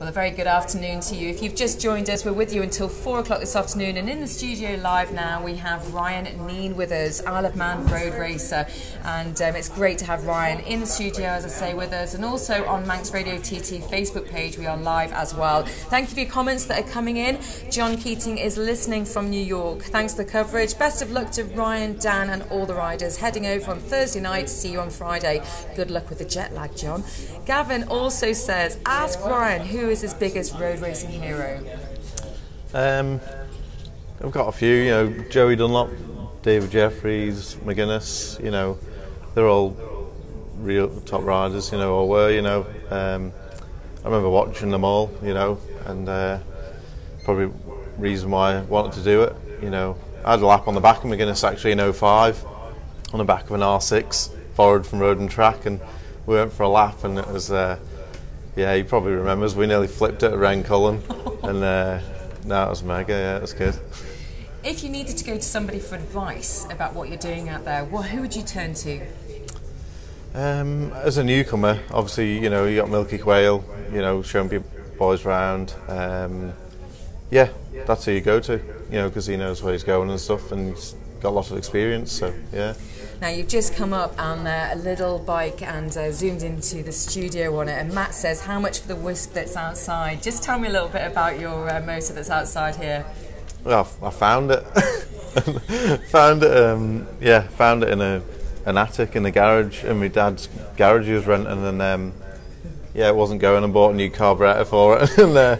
Well, a very good afternoon to you. If you've just joined us, we're with you until four o'clock this afternoon, and in the studio live now we have Ryan Kneen with us, Isle of Man road racer, and um, it's great to have Ryan in the studio, as I say, with us, and also on Manx Radio TT Facebook page we are live as well. Thank you for your comments that are coming in. John Keating is listening from New York. Thanks for the coverage. Best of luck to Ryan, Dan, and all the riders heading over on Thursday night. See you on Friday. Good luck with the jet lag, John. Gavin also says, ask Ryan who is his biggest road racing hero. Um, I've got a few, you know, Joey Dunlop, David Jeffries, McGuinness, you know, they're all real top riders, you know, or were, you know. Um, I remember watching them all, you know, and uh, probably reason why I wanted to do it, you know. I had a lap on the back of McGuinness actually in 05 on the back of an R6, borrowed from Road and Track, and we went for a lap, and it was, uh, yeah, he probably remembers. We nearly flipped it around Rencullen, and uh, no, it was mega. Yeah, it was good. If you needed to go to somebody for advice about what you're doing out there, well, who would you turn to? Um, as a newcomer, obviously, you know, you got Milky Quayle, you know, showing people boys around. Um, yeah, that's who you go to, you know, because he knows where he's going and stuff, and got a lot of experience. So, yeah. Now you've just come up on uh, a little bike and uh, zoomed into the studio on it, and Matt says, "How much for the wisp that's outside?" Just tell me a little bit about your uh, motor that's outside here. Well, I found it. found it. Um, yeah, found it in a an attic in the garage in my dad's garage. He was renting, and um, yeah, it wasn't going. I bought a new carburetor for it, and uh,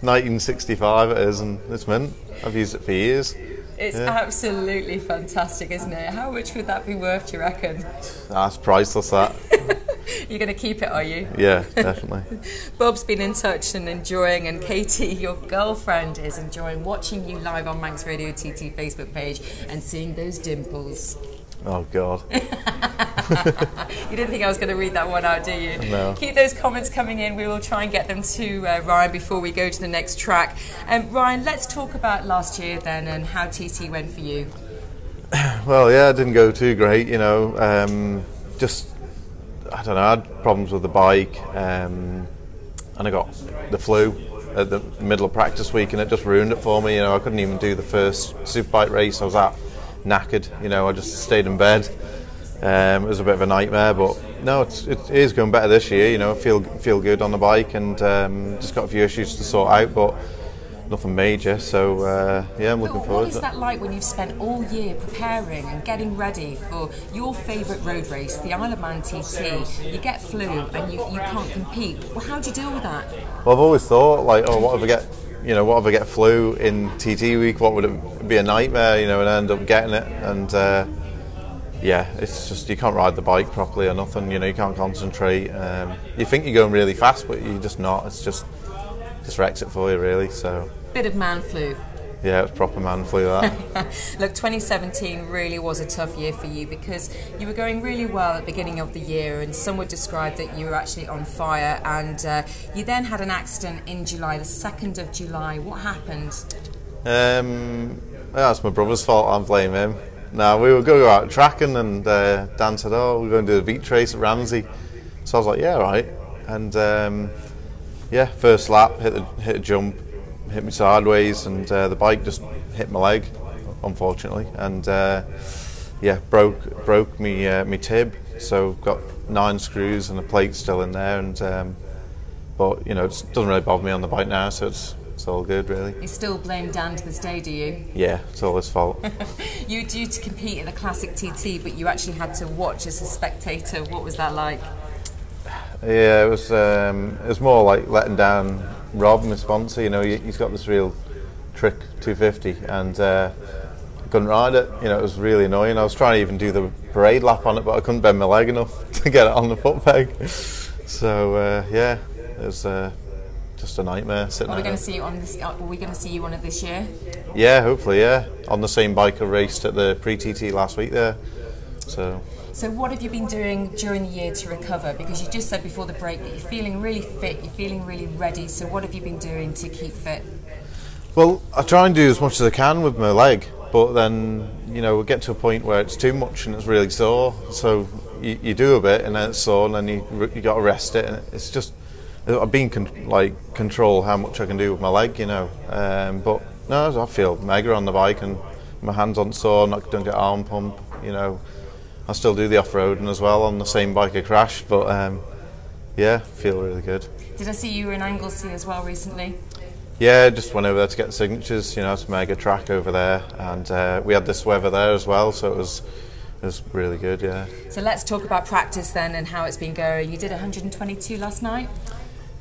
1965 it is, and it's mint. I've used it for years. It's yeah. absolutely fantastic, isn't it? How much would that be worth, do you reckon? That's priceless, that. You're going to keep it, are you? Yeah, definitely. Bob's been in touch and enjoying, and Katie, your girlfriend, is enjoying watching you live on Manx Radio TT Facebook page and seeing those dimples. Oh God! you didn't think I was going to read that one out, do you? No. Keep those comments coming in. We will try and get them to uh, Ryan before we go to the next track. Um, Ryan, let's talk about last year then and how TT went for you. Well, yeah, it didn't go too great. You know, um, just I don't know. I had problems with the bike, um, and I got the flu at the middle of practice week, and it just ruined it for me. You know, I couldn't even do the first superbike race I was at knackered. You know, I just stayed in bed. Um, it was a bit of a nightmare, but no, it's, it is going better this year. You know, feel feel good on the bike, and um, just got a few issues to sort out, but nothing major. So uh, yeah, I'm looking but forward. What is that like when you've spent all year preparing and getting ready for your favourite road race, the Isle of Man TT? You get flu and you, you can't compete. Well, how do you deal with that? Well, I've always thought like, oh, what if I get you know, what if I get flu in TT week? What would it be a nightmare? You know, and I end up getting it, and uh, yeah, it's just you can't ride the bike properly or nothing. You know, you can't concentrate. Um, you think you're going really fast, but you're just not. It's just just wrecks it for you, really. So bit of man flu. Yeah, it was proper man flu that. Look, 2017 really was a tough year for you because you were going really well at the beginning of the year, and some would describe that you were actually on fire. And uh, you then had an accident in July, the 2nd of July. What happened? Um, that's my brother's fault. I'm blaming him. Now we were going to go out tracking, and uh, Dan said, "Oh, we're going to do a beat race at Ramsey." So I was like, "Yeah, right." And um, yeah, first lap, hit the hit a jump, hit me sideways, and uh, the bike just hit my leg, unfortunately, and uh, yeah, broke broke me uh, me tib. So got nine screws and a plate still in there, and um, but you know it doesn't really bother me on the bike now, so it's it's all good really. You still blame Dan to this day, do you? Yeah, it's all his fault. you were due to compete in the classic TT, but you actually had to watch as a spectator. What was that like? Yeah, it was. Um, it was more like letting down Rob, my sponsor. You know, he's got this real trick 250, and uh, I couldn't ride it. You know, it was really annoying. I was trying to even do the parade lap on it, but I couldn't bend my leg enough to get it on the foot peg. So uh, yeah, it was. Uh, just a nightmare sitting. Are we going to see you on this? Are we going to see you on it this year? Yeah, hopefully, yeah. On the same bike I raced at the pre TT last week there. So so, what have you been doing during the year to recover? Because you just said before the break that you're feeling really fit, you're feeling really ready. So, what have you been doing to keep fit? Well, I try and do as much as I can with my leg, but then you know we get to a point where it's too much and it's really sore. So you, you do a bit and then it's sore, and then you you got to rest it, and it's just I've been con- like control how much I can do with my leg, you know. Um, but no, I feel mega on the bike and my hands on sore. Not don't get arm pump, you know. I still do the off roading as well on the same bike I crashed, but um, yeah, feel really good. Did I see you were in Anglesey as well recently? Yeah, just went over there to get signatures. You know, it's a mega track over there, and uh, we had this weather there as well, so it was it was really good. Yeah. So let's talk about practice then and how it's been going. You did 122 last night.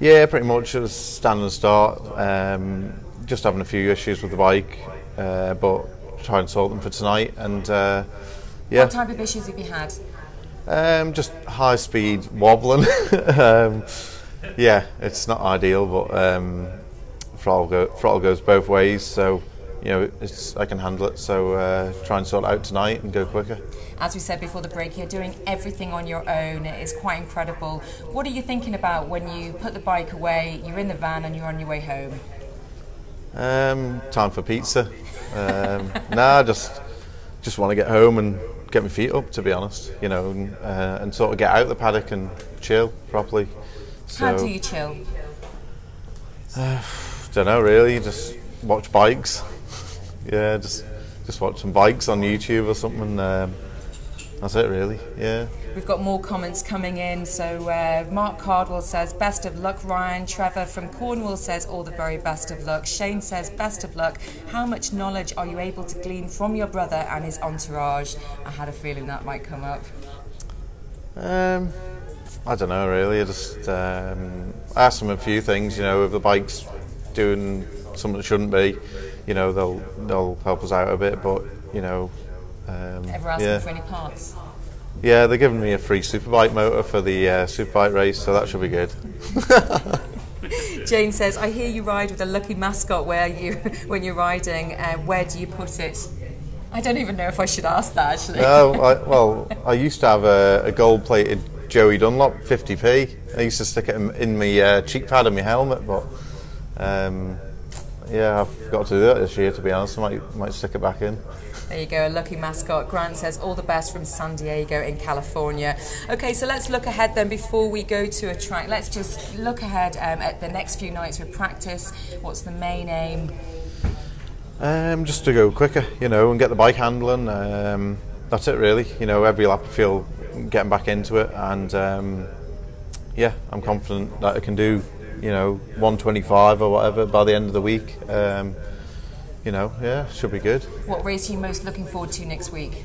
Yeah, pretty much. It was standing start. Um, just having a few issues with the bike, uh, but try and sort them for tonight. And uh, yeah. What type of issues have you had? Um, just high speed wobbling. um, yeah, it's not ideal, but um, throttle, go, throttle goes both ways, so you know it's, I can handle it. So uh, try and sort it out tonight and go quicker. As we said before the break, you're doing everything on your own. It is quite incredible. What are you thinking about when you put the bike away, you're in the van, and you're on your way home? Um, time for pizza. Um, nah, just just want to get home and get my feet up. To be honest, you know, and, uh, and sort of get out the paddock and chill properly. So, How do you chill? Uh, don't know really. Just watch bikes. Yeah, just just watch some bikes on YouTube or something. Um, that's it, really. Yeah. We've got more comments coming in. So uh, Mark Cardwell says, "Best of luck, Ryan." Trevor from Cornwall says, "All the very best of luck." Shane says, "Best of luck." How much knowledge are you able to glean from your brother and his entourage? I had a feeling that might come up. Um, I don't know really. I just um, asked them a few things. You know, if the bike's doing something that shouldn't be, you know, they'll they'll help us out a bit. But you know, um, Ever asking yeah. for any parts? Yeah, they're giving me a free superbike motor for the uh, superbike race, so that should be good. Jane says, "I hear you ride with a lucky mascot. Where you, when you're riding, uh, where do you put it?" I don't even know if I should ask that actually. No, I, well, I used to have a, a gold-plated Joey Dunlop 50p. I used to stick it in, in my uh, cheek pad and my helmet, but um, yeah, I've got to do that this year. To be honest, I might might stick it back in. There you go, a lucky mascot. Grant says, All the best from San Diego in California. Okay, so let's look ahead then before we go to a track. Let's just look ahead um, at the next few nights with practice. What's the main aim? Um, just to go quicker, you know, and get the bike handling. Um, that's it, really. You know, every lap I feel getting back into it, and um, yeah, I'm confident that I can do, you know, 125 or whatever by the end of the week. Um, you know, yeah, should be good. What race are you most looking forward to next week?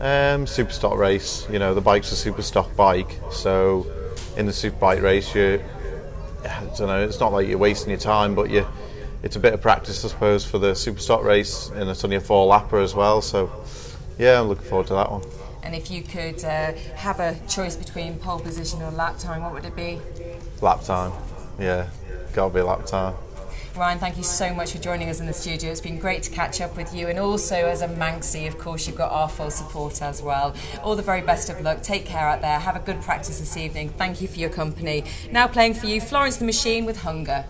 Um, super stock race. You know, the bike's a super stock bike, so in the super bike race, you, I don't know, it's not like you're wasting your time, but you, it's a bit of practice, I suppose, for the super stock race, and it's only a four lapper as well. So, yeah, I'm looking forward to that one. And if you could uh, have a choice between pole position or lap time, what would it be? Lap time. Yeah, gotta be lap time. Ryan, thank you so much for joining us in the studio. It's been great to catch up with you. And also, as a Manxie, of course, you've got our full support as well. All the very best of luck. Take care out there. Have a good practice this evening. Thank you for your company. Now playing for you, Florence the Machine with Hunger.